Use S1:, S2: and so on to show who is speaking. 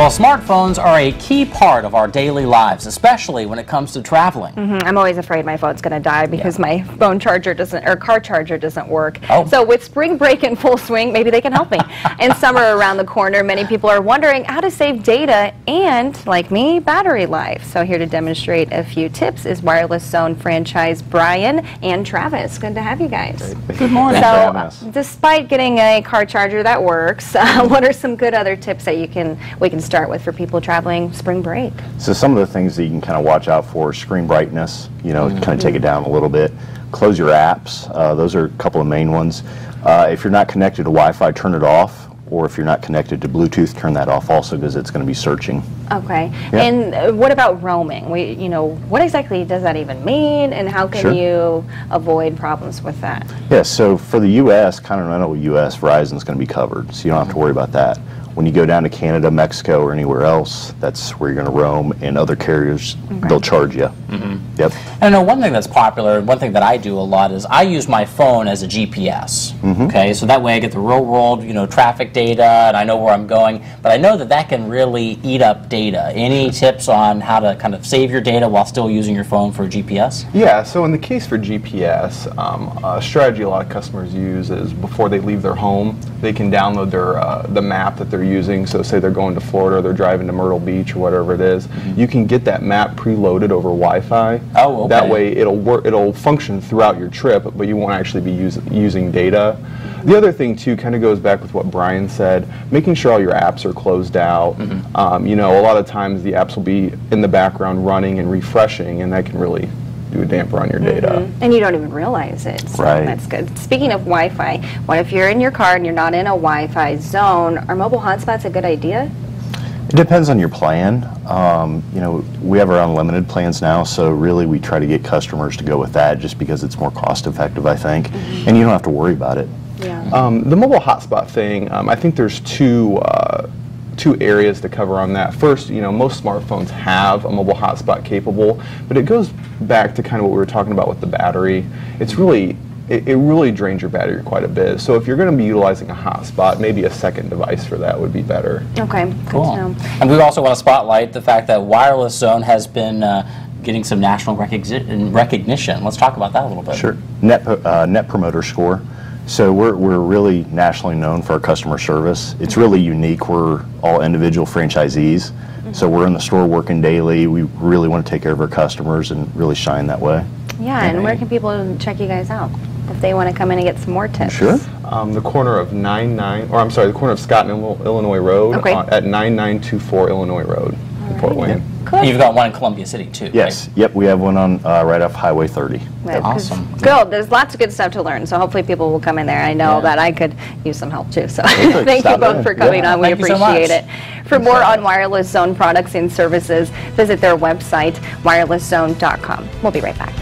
S1: Well, smartphones are a key part of our daily lives, especially when it comes to traveling.
S2: Mm -hmm. I'm always afraid my phone's going to die because yeah. my phone charger doesn't or car charger doesn't work.
S1: Oh.
S2: So with spring break in full swing, maybe they can help me. and summer around the corner, many people are wondering how to save data and, like me, battery life. So here to demonstrate a few tips is Wireless Zone franchise Brian and Travis. Good to have you guys.
S1: Great. Good morning.
S2: So, despite getting a car charger that works, uh, what are some good other tips that you can we can start with for people traveling spring break?
S3: So some of the things that you can kind of watch out for screen brightness, you know, mm -hmm. kind of take it down a little bit. Close your apps. Uh, those are a couple of main ones. Uh, if you're not connected to Wi-Fi, turn it off or if you're not connected to Bluetooth, turn that off also because it's going to be searching.
S2: Okay. Yeah. And uh, what about roaming? We, you know, what exactly does that even mean, and how can sure. you avoid problems with that?
S3: Yes. Yeah, so for the U.S., continental U.S., Verizon is going to be covered, so you don't have to worry about that. When you go down to Canada, Mexico, or anywhere else, that's where you're going to roam, and other carriers, okay. they'll charge you. Mm -hmm. Yep.
S1: And I know one thing that's popular, one thing that I do a lot is I use my phone as a GPS. Mm -hmm. Okay, so that way I get the real world, you know, traffic data, and I know where I'm going. But I know that that can really eat up data. Any tips on how to kind of save your data while still using your phone for GPS?
S4: Yeah. So in the case for GPS, um, a strategy a lot of customers use is before they leave their home, they can download their uh, the map that they're using. So say they're going to Florida, or they're driving to Myrtle Beach or whatever it is, mm -hmm. you can get that map preloaded over Wi-Fi.
S1: Oh, okay.
S4: That way it'll work. It'll function throughout your trip, but you won't actually be use, using data. The other thing too kind of goes back with what Brian said, making sure all your apps are closed out. Mm -hmm. um, you know, a lot of times the apps will be in the background running and refreshing, and that can really do a damper on your data. Mm
S2: -hmm. And you don't even realize it. So
S3: right.
S2: That's good. Speaking of Wi-Fi, what if you're in your car and you're not in a Wi-Fi zone? Are mobile hotspots a good idea?
S3: It depends on your plan. Um, you know, we have our unlimited plans now, so really we try to get customers to go with that just because it's more cost effective, I think, mm -hmm. and you don't have to worry about it.
S2: Yeah. Um,
S4: the mobile hotspot thing, um, I think there's two. Uh, two areas to cover on that. First, you know, most smartphones have a mobile hotspot capable, but it goes back to kind of what we were talking about with the battery. It's really it, it, really drains your battery quite a bit. So if you're going to be utilizing a hotspot, maybe a second device for that would be better.
S2: Okay,
S1: cool. And we also want to spotlight the fact that Wireless Zone has been uh, getting some national recognition. Let's talk about that a little bit.
S3: Sure. Net, uh, Net Promoter Score. So we're, we're really nationally known for our customer service. It's really unique. We're all individual franchisees. So we're in the store working daily. We really want to take care of our customers and really shine that way.
S2: Yeah, and where can people check you guys out if they want to come in and get some more tips?
S3: Sure.
S4: Um, the corner of 99, or I'm sorry, the corner of Scott and Illinois Road
S2: okay.
S4: uh, at 9924 Illinois Road in Fort Wayne.
S1: Cool. You've got one in Columbia City too.
S3: Yes.
S1: Right?
S3: Yep. We have one on uh, right off Highway 30.
S1: Awesome.
S2: Good. There's lots of good stuff to learn. So hopefully people will come in there. I know yeah. that I could use some help too. So thank you both for coming yeah. on. We
S1: thank
S2: appreciate
S1: so
S2: it. For Thanks more on Wireless Zone products and services, visit their website wirelesszone.com. We'll be right back.